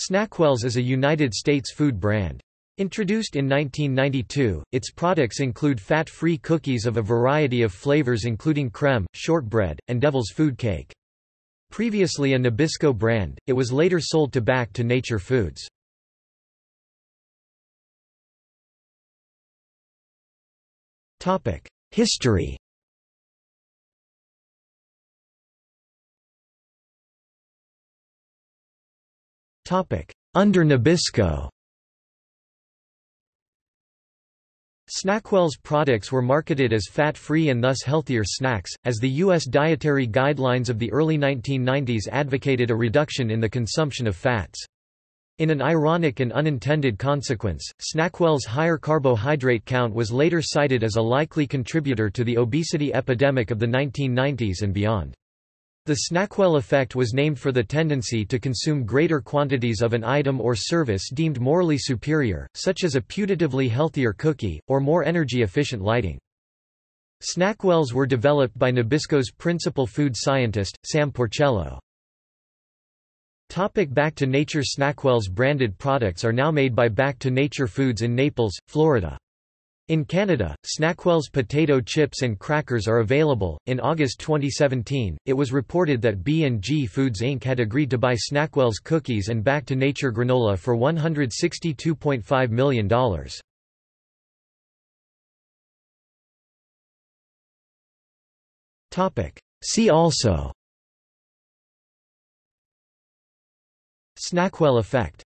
Snackwells is a United States food brand. Introduced in 1992, its products include fat-free cookies of a variety of flavors including creme, shortbread, and devil's food cake. Previously a Nabisco brand, it was later sold to Back to Nature Foods. History Under Nabisco Snackwell's products were marketed as fat-free and thus healthier snacks, as the U.S. dietary guidelines of the early 1990s advocated a reduction in the consumption of fats. In an ironic and unintended consequence, Snackwell's higher carbohydrate count was later cited as a likely contributor to the obesity epidemic of the 1990s and beyond. The Snackwell effect was named for the tendency to consume greater quantities of an item or service deemed morally superior, such as a putatively healthier cookie, or more energy-efficient lighting. Snackwells were developed by Nabisco's principal food scientist, Sam Porcello. Topic Back to Nature Snackwell's branded products are now made by Back to Nature Foods in Naples, Florida. In Canada, Snackwell's potato chips and crackers are available. In August 2017, it was reported that B&G Foods Inc. had agreed to buy Snackwell's cookies and Back to Nature granola for $162.5 million. Topic: See also Snackwell effect